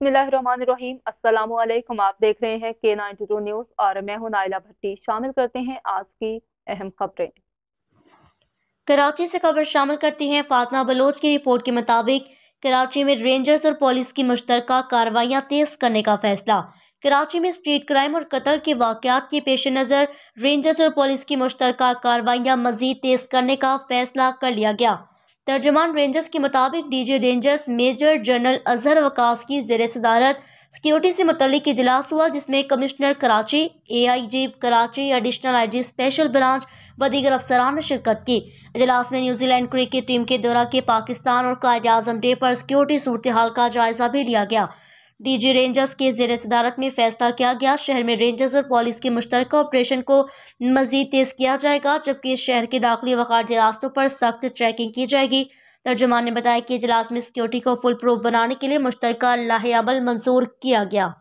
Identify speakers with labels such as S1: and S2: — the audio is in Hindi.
S1: अस्सलाम वालेकुम आप देख रहे हैं के नाइन टू न्यूज़ और मैं हूँ नाइला भट्टी। शामिल करते हैं आज की अहम खबरें।
S2: कराची से खबर शामिल करती हैं फातमा बलोच की रिपोर्ट के मुताबिक, कराची में रेंजर्स और पुलिस की मुश्तर कार्रवाइयाँ तेज करने का फैसला। कराची में स्ट्रीट क्राइम और कत्ल के वाकत के पेश नज़र रेंजर्स और पुलिस की मुश्तर कार्रवाइयाँ मजीद तेज करने का फैसला कर लिया गया। तर्जमान रेंजर्स के मुताबिक DG rangers major general Azhar Waqas की जेर सदारत सिक्योरिटी से मतलब इजलास हुआ, जिसमें commissioner Karachi A I G Karachi, additional I G special branch व दीगर अफसरान ने शिरकत की। अजलास में न्यूजीलैंड क्रिकेट टीम के दौरा के पाकिस्तान और कायद अजम डे पर सिक्योरिटी सूरत हाल का जायजा भी लिया गया। डीजी रेंजर्स के जेर सदारत में फैसला किया गया। शहर में रेंजर्स और पुलिस के मुश्तर ऑपरेशन को मजीद तेज किया जाएगा, जबकि शहर के दाखिली व खारजी रास्तों पर सख्त ट्रैकिंग की जाएगी। तर्जुमान ने बताया कि इजलास में सिक्योरिटी को फुल प्रूफ बनाने के लिए मुश्तर लाहेमल मंजूर किया गया।